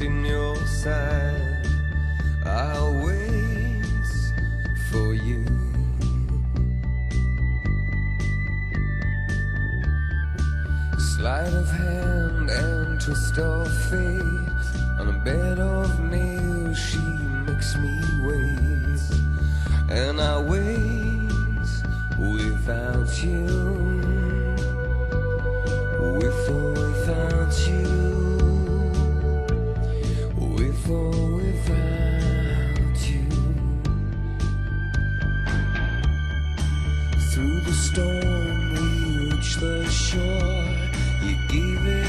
in your side. I'll wait for you. Sleight of hand and twist of fate. On a bed of nails, she makes me wait. And I wait without you. Through the storm we reached the shore. You gave it.